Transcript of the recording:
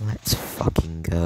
Let's fucking go.